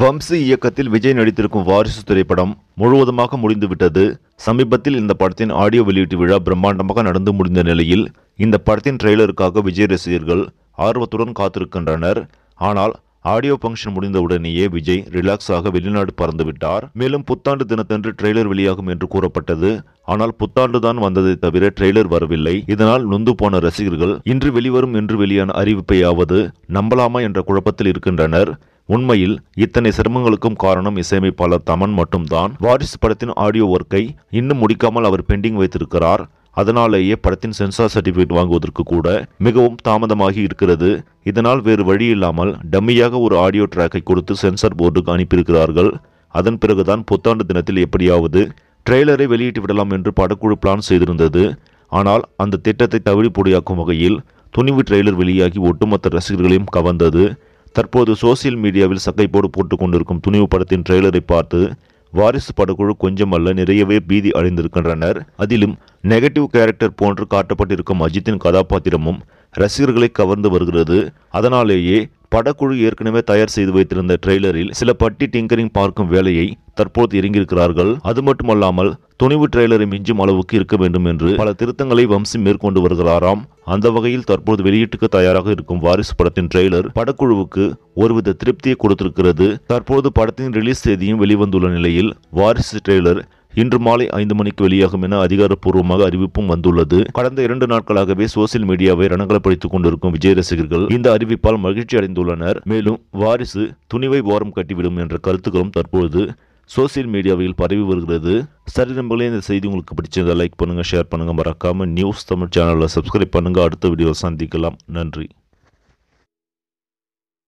வம்சி இயக்கத்தில் விஜய் நடித்திருக்கும் வாரிசு திரைப்படம் முழுவதுமாக முடிந்துவிட்டது. சமீபத்தில் இந்த படத்தின் ஆடியோ வெளியீட்டு விழா பிரம்மாண்டமாக நடந்து முடிந்த நிலையில் இந்த படத்தின் ட்ரெய்லருக்காக விஜய் ரசிகர்கள் ஆர்வத்துடன் காத்திருக்கின்றனர். ஆனால் ஆடியோ ஃபங்க்ஷன் முடிந்தவுடனேயே விஜய் ரிலாக்ஸாக வெளிநாடு பறந்துவிட்டார். மேலும் புத்தாண்டு தினத்தன்று ட்ரெய்லர் வெளியாகும் என்று கூறப்பட்டது. ஆனால் புத்தாண்டு தான் வந்ததை தவிர ட்ரெய்லர் வரவில்லை. இதனால் நொந்து போன ரசிகர்கள் இன்று வெளிவரும் என்று வெளியான அறிவிப்பையாவது நம்பலாமா என்ற குழப்பத்தில் இருக்கின்றனர். உண்மையில் இத்தனை சிரமங்களுக்கும் காரணம் இசையமைப்பாளர் தமன் மட்டும்தான். வாரிசு படத்தின் ஆடியோ ஒர்க்கை இன்னும் முடிக்காமல் அவர் பெண்டிங் வைத்திருக்கிறார். அதனாலேயே படத்தின் சென்சார் சர்டிபிகேட் வாங்குவதற்கு கூட மிகவும் தாமதமாகி இருக்கிறது. இதனால் வேறு வழி இல்லாமல் டம்மியாக ஒரு ஆடியோ ட்ராக்கை கொடுத்து சென்சார் போர்டுக்கு அனுப்பியிருக்கிறார்கள். அதன் பிறகுதான் புத்தாண்டு தினத்தில் எப்படியாவது ட்ரெய்லரை வெளியிட்டு விடலாம் என்று படக்குழு பிளான் செய்திருந்தது. ஆனால் அந்த திட்டத்தை தவிடு வகையில் துணிவு ட்ரெய்லர் வெளியாகி ஒட்டுமொத்த ரசிகர்களையும் கவர்ந்தது. தற்போது சோசியல் மீடியாவில் சக்கைப்போடு போட்டுக் கொண்டிருக்கும் துணிவு படத்தின் ட்ரெய்லரை பார்த்து வாரிசு படக்குழு கொஞ்சமல்ல நிறையவே பீதி அடைந்திருக்கின்றனர். அதிலும் நெகட்டிவ் கேரக்டர் போன்று காட்டப்பட்டிருக்கும் அஜித்தின் கதாபாத்திரமும் ரசிகர்களை கவர்ந்து வருகிறது. அதனாலேயே படக்குழு ஏற்கனவே தயார் செய்து வைத்திருந்த ட்ரெய்லரில் சில பட்டி டிங்கரிங் பார்க்கும் வேலையை தற்போது இறங்கியிருக்கிறார்கள். அது மட்டுமல்லாமல் துணிவு ட்ரெய்லரை மிஞ்சும் அளவுக்கு இருக்க வேண்டும் என்று பல திருத்தங்களை வம்சி மேற்கொண்டு வருகிறாராம். அந்த வகையில் தற்போது வெளியீட்டுக்கு தயாராக இருக்கும் வாரிசு படத்தின் ட்ரெய்லர் படக்குழுவுக்கு ஒருவித திருப்தியை கொடுத்திருக்கிறது. தற்போது படத்தின் ரிலீஸ் தேதியும் வெளிவந்துள்ள நிலையில் வாரிசு ட்ரெய்லர் இன்று மாலை ஐந்து மணிக்கு வெளியாகும் என அதிகாரப்பூர்வமாக அறிவிப்பும் வந்துள்ளது. கடந்த இரண்டு நாட்களாகவே சோசியல் மீடியாவை ரணகலப்படுத்திக் கொண்டிருக்கும் விஜய் ரசிகர்கள் இந்த அறிவிப்பால் மகிழ்ச்சி அடைந்துள்ளனர். மேலும் வாரிசு துணிவை ஓரம் கட்டிவிடும் என்ற கருத்துக்களும் தற்பொழுது சோசியல் மீடியாவில் பரவி வருகிறது. சரி நம்பளே இந்த செய்தி உங்களுக்கு பிடிச்சிருந்தால் லைக் பண்ணுங்கள் ஷேர் பண்ணுங்கள் மறக்காமல் நியூஸ் தமிழ் சேனலை சப்ஸ்கிரைப் பண்ணுங்க. அடுத்த வீடியோ சந்திக்கலாம். நன்றி.